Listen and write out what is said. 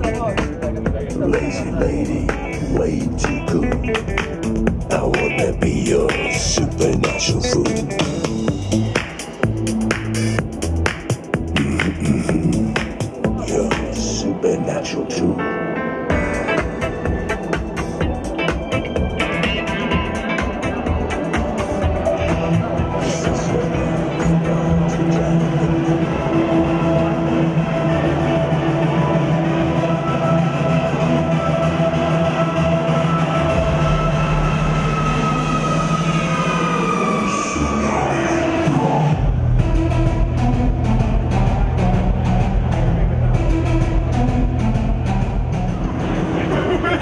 too. Lazy lady, way too cool. I wanna be your supernatural food. Mm -hmm. Your supernatural tool.